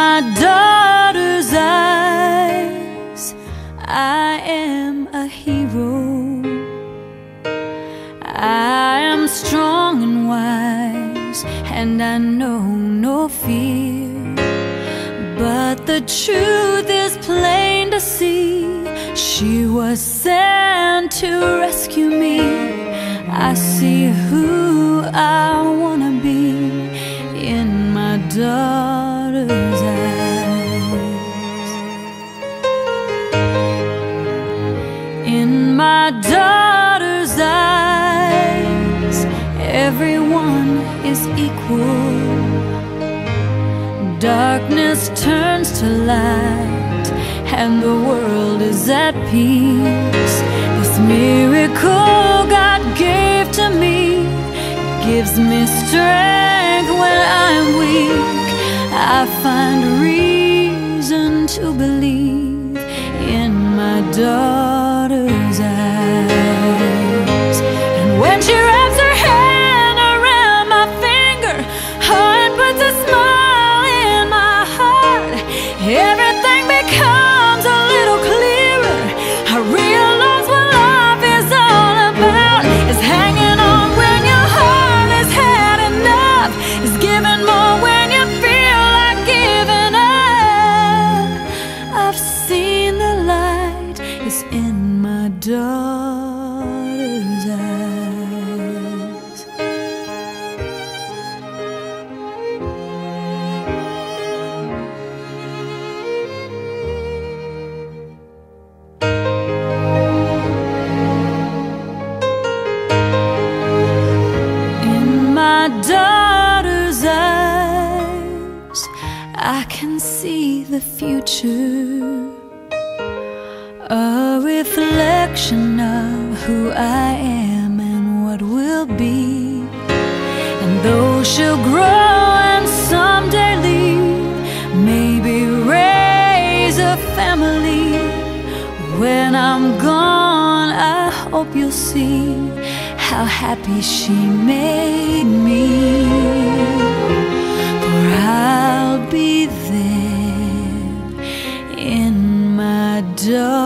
my daughter's eyes, I am a hero. I am strong and wise, and I know no fear. But the truth is plain to see. She was sent to rescue me. I see who I wanna be in my daughter. My daughter's eyes, everyone is equal. Darkness turns to light, and the world is at peace. This miracle God gave to me gives me strength when I'm weak. Becomes a little clearer. I realize what life is all about. Is hanging on when your heart has had enough. Is giving more when you feel like giving up. I've seen the light is in my daughter's eyes. I can see the future. A reflection of who I am and what will be. And though she'll grow and someday leave, maybe raise a family. When I'm gone, I hope you'll see how happy she made me. In my daughter's